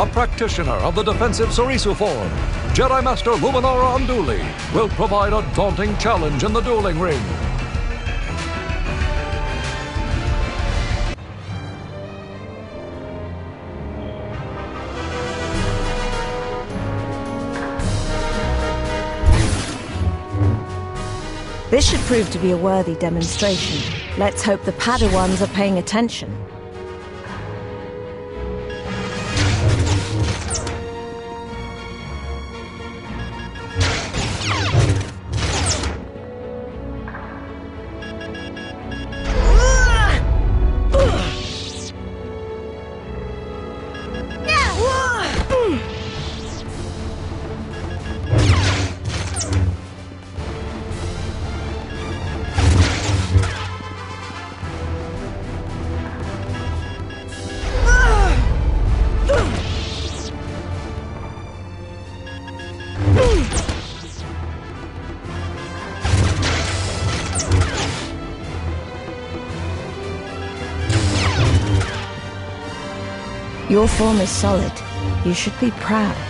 a practitioner of the defensive Soresu form, Jedi Master Luminara Unduli will provide a daunting challenge in the dueling ring. This should prove to be a worthy demonstration. Let's hope the Padawans are paying attention. Your form is solid. You should be proud.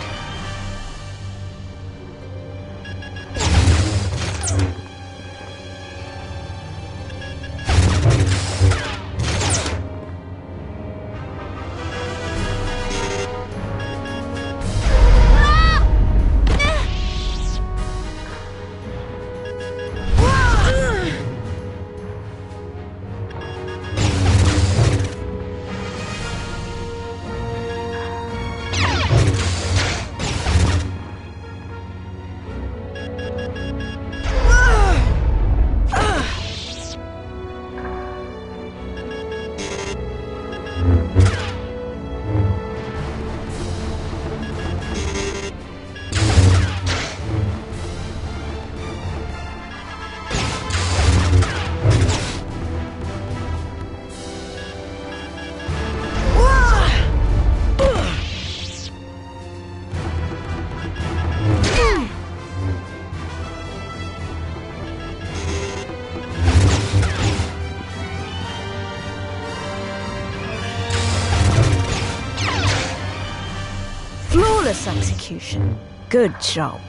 Execution. Good job.